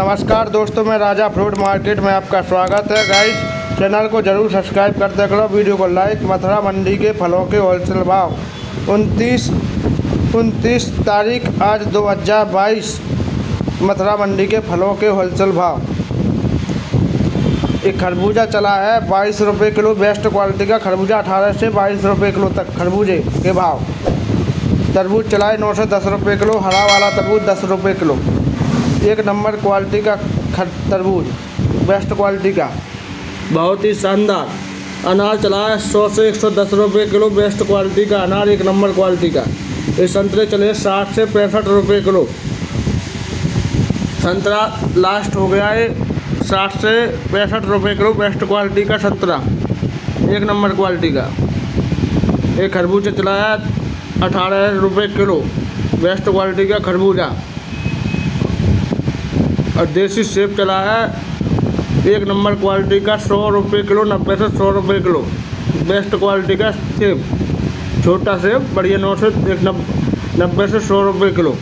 नमस्कार दोस्तों, मैं राजा फ्रूट मार्केट में आपका स्वागत है। गाइस चैनल को ज़रूर सब्सक्राइब करते करो वीडियो को लाइक मथुरा मंडी के फलों के होलसेल भाव। उनतीस उनतीस तारीख आज 2022 मथुरा मंडी के फलों के होलसेल भाव। एक खरबूजा चला है, बाईस रुपये किलो बेस्ट क्वालिटी का खरबूजा, अठारह से बाईस रुपये किलो तक खरबूजे के भाव। तरबूज चलाए नौ से दस रुपये किलो, हरा वाला तरबूज दस रुपये किलो। एक नंबर क्वालिटी का तरबूज, बेस्ट क्वालिटी का। बहुत ही शानदार। अनार चला है सौ से एक सौ दस रुपये किलो, बेस्ट क्वालिटी का अनार एक नंबर क्वालिटी का। ये संतरे चले साठ से पैंसठ रुपये किलो। संतरा लास्ट हो गया है साठ से पैंसठ रुपये किलो, बेस्ट क्वालिटी का संतरा। एक नंबर क्वालिटी का। एक खरबूजा चलाया अठारह रुपये किलो, बेस्ट क्वालिटी का खरबूजा। और देसी सेब चला है। एक नंबर क्वालिटी का, सौ रुपये किलो, नब्बे से सौ रुपये किलो। बेस्ट क्वालिटी का सेब। छोटा सेब, बढ़िया नौ से एक नब्बे से सौ रुपये किलो।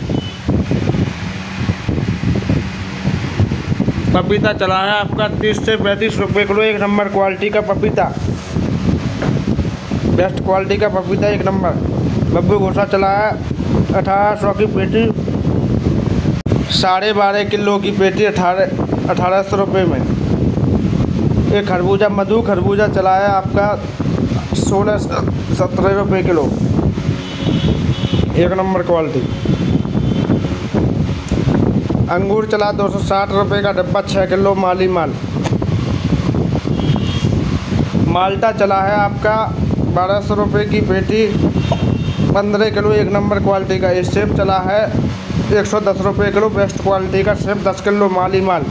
पपीता चला है आपका, तीस से पैंतीस रुपये किलो एक नंबर क्वालिटी का पपीता। बेस्ट क्वालिटी का पपीता एक नंबर। बब्बू घोसा चला है, अठारह सौ की पेटी। साढ़े बारह किलो की पेटी अठारह अठारह सौ रुपये में। एक खरबूजा, मधु खरबूजा चला है आपका सोलह सत्रह रुपये किलो। एक नंबर क्वालिटी। अंगूर चला दो सौ साठ रुपये का डब्बा छः किलो माली माल। माल्टा चला है आपका बारह सौ रुपये की पेटी, पंद्रह किलो एक नंबर क्वालिटी का। ये सेब चला है एक सौ दस रुपये किलो बेस्ट क्वालिटी का सेब, दस किलो माली माल।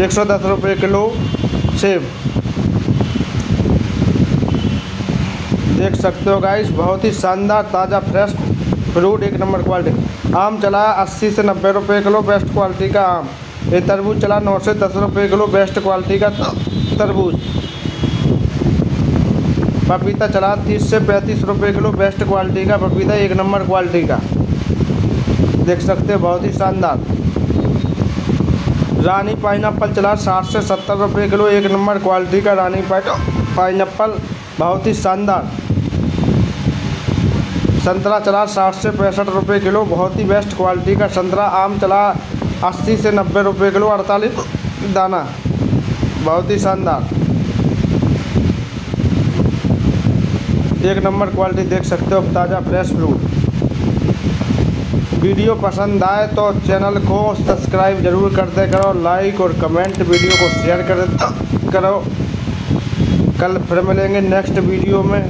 एक सौ दस रुपये किलो सेब। देख सकते हो गाइस बहुत ही शानदार, ताज़ा फ्रेश फ्रूट एक नंबर क्वालिटी आम चला अस्सी से नब्बे रुपये किलो बेस्ट क्वालिटी का आम। ये तरबूज चला नौ से दस रुपये किलो बेस्ट क्वालिटी का तरबूज। पपीता चला तीस से पैंतीस रुपये किलो बेस्ट क्वालिटी का पपीता, एक नंबर क्वालिटी का। देख सकते हो, बहुत ही शानदार। रानी पाइनएप्पल चला साठ से सत्तर रुपये किलो, एक नंबर क्वालिटी का रानी पाइनएप्पल, बहुत ही शानदार। संतरा चला साठ से पैंसठ रुपये किलो, बहुत ही बेस्ट क्वालिटी का संतरा। आम चला अस्सी से नब्बे रुपये किलो, अड़तालीस दाना। बहुत ही शानदार। एक नंबर क्वालिटी देख सकते हो, ताज़ा फ्रेश फ्रूट वीडियो पसंद आए तो चैनल को सब्सक्राइब ज़रूर करते करो लाइक और कमेंट वीडियो को शेयर कर करो। कल फिर मिलेंगे नेक्स्ट वीडियो में।